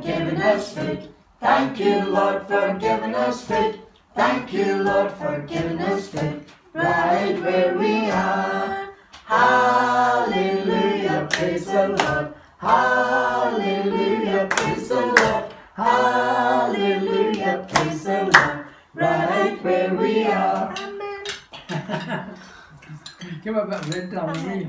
giving us faith. Thank you, Lord, for giving us faith. Thank you, Lord, for giving us faith. Right where we are. Hallelujah, praise the Lord. Hallelujah, praise the Lord. Hallelujah, praise the Lord. Right where we are. Amen. Come up, lên tròn đi